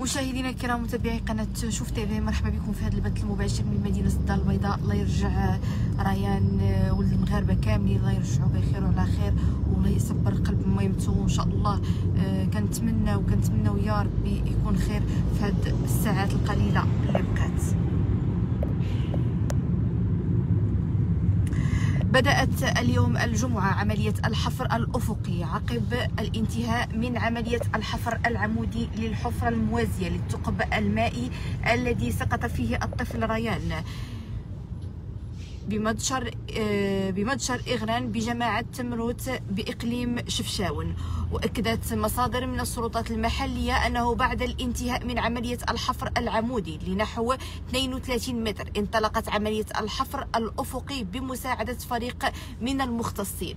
مشاهدينا الكرام متابعي قناة شوف تيفي مرحبا بكم في هذا البث المباشر من مدينة الدار البيضاء. الله يرجع ريان ولد المغاربة كاملين الله يرجعوا بخير وعلى خير والله يصبر قلب ميمتو وان شاء الله. آه، كنتمنى وكنتمنى يا ربي يكون خير في هذه الساعات القليلة اللي بقات. بدأت اليوم الجمعة عملية الحفر الأفقي عقب الانتهاء من عملية الحفر العمودي للحفرة الموازية للثقب المائي الذي سقط فيه الطفل ريان. بمدشر آه، بمدشر إغران بجماعة تمروت بإقليم شفشاون. وأكدت مصادر من السلطات المحلية أنه بعد الانتهاء من عملية الحفر العمودي لنحو 32 متر انطلقت عملية الحفر الأفقي بمساعدة فريق من المختصين.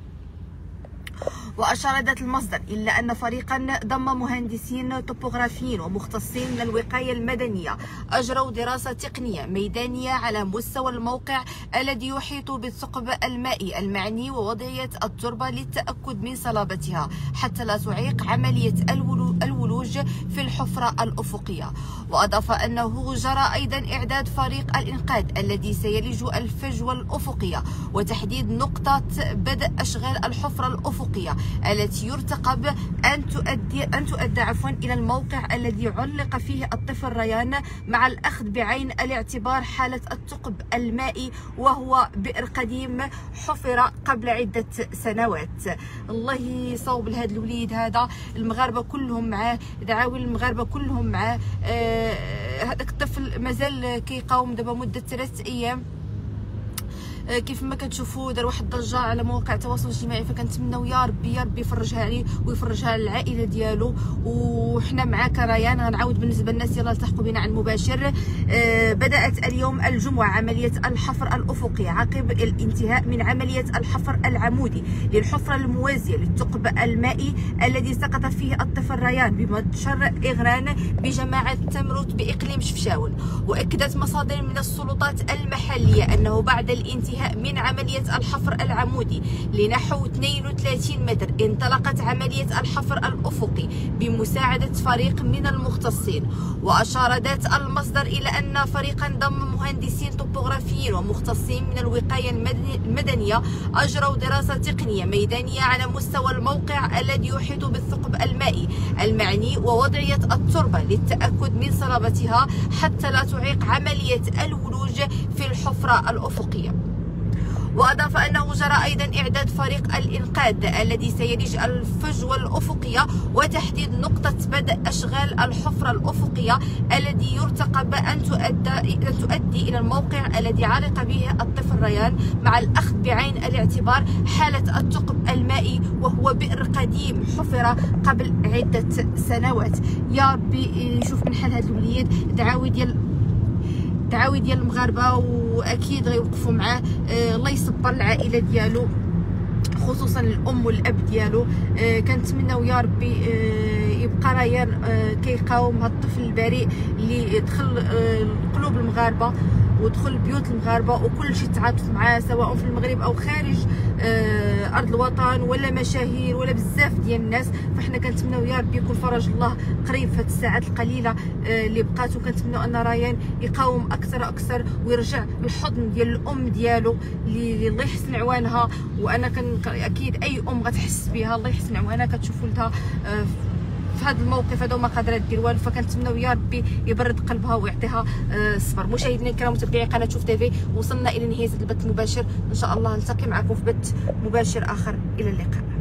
وأشار ذات المصدر إلا أن فريقا ضم مهندسين توبوغرافيين ومختصين من الوقاية المدنية. أجروا دراسة تقنية ميدانية على مستوى الموقع الذي يحيط بالثقب المائي المعني ووضعية التربة للتأكد من صلابتها حتى لا تعيق عملية الولوج في الحفرة الأفقية. وأضاف أنه جرى أيضا إعداد فريق الإنقاذ الذي سيلج الفجوة الأفقية وتحديد نقطة بدء أشغال الحفرة الأفقية. التي يرتقب أن تؤدي أن تؤدى عفوا إلى الموقع الذي علق فيه الطفل ريان مع الأخذ بعين الاعتبار حالة الثقب المائي وهو بئر قديم حفر قبل عدة سنوات. الله يصوب لهذا الوليد هذا. المغاربة كلهم معاه. دعاوي المغاربة كلهم معاه. آه، هذاك الطفل مازال كيقاوم دابا مدة ثلاثة أيام. كيف ما كتشوفوا دار واحد الضجة على مواقع التواصل الاجتماعي فكنتمناو يا ربي يا ربي يفرجها عليه ويفرجها على العائله ديالو. وحنا معاك ريان غنعاود بالنسبة للناس يلا التحقوا بنا عن مباشر آه، بدأت اليوم الجمعة عملية الحفر الأفقي عقب الانتهاء من عملية الحفر العمودي للحفرة الموازية للثقب المائي الذي سقط فيه الطفل ريان بمدشر إغران بجماعة تمروت بإقليم شفشاون وأكدت مصادر من السلطات المحلية أنه بعد الانتهاء الانتهاء من عملية الحفر العمودي. لنحو 32 متر انطلقت عملية الحفر الأفقي بمساعدة فريق من المختصين. وأشار ذات المصدر إلى أن فريقا ضم مهندسين طبوغرافيين ومختصين من الوقاية المدنية أجروا دراسة تقنية ميدانية على مستوى الموقع الذي يحيط بالثقب المائي المعني ووضعية التربة للتأكد من صلابتها حتى لا تعيق عملية الولوج في الحفرة الأفقية. وأضاف أنه جرى أيضا إعداد فريق الإنقاذ الذي سيلج الفجوة الأفقية وتحديد نقطة بدء أشغال الحفرة الأفقية الذي يرتقب أن تؤدى أن تؤدي إلى الموقع الذي علق به الطفل ريان مع الأخذ بعين الاعتبار حالة الثقب المائي وهو بئر قديم حفر قبل عدة سنوات. يا ربي يشوف من حال هذا الوليد دعاوي ديال دعاوي ديال المغاربة وأكيد غيوقفوا معاه. آه الله يصبر العائلة ديالو خصوصا الأم والأب ديالو. آه كنتمناو يا ربي آه يبقى ريان آه كيقاوم هذا الطفل البريء اللي دخل آه قلوب المغاربة ودخل بيوت المغاربة وكل شيء تعاطف معاه سواء في المغرب أو خارج. آه أرض الوطن ولا مشاهير ولا بزاف ديال الناس. فإحنا كنتمناو يا ربي يكون فرج الله قريب في هذه الساعات القليلة آه اللي بقات. وكنتمناو أن ريان يقاوم أكثر أكثر ويرجع الحضن ديال الأم ديالو اللي الله يحسن عوانها. وأنا كان أكيد أي أم غتحس بها الله يحسن عوانها. كتشوفوا لها آه في هذا الموقف هذا وما قادرة دير والو فكنتمناو يا ربي يبرد قلبها ويعطيها الصبر آه، مشاهدينا الكرام متابعي قناة شوف تيفي وصلنا إلى نهاية البث المباشر. إن شاء الله نلتقي معكم في بث مباشر آخر. إلى اللقاء.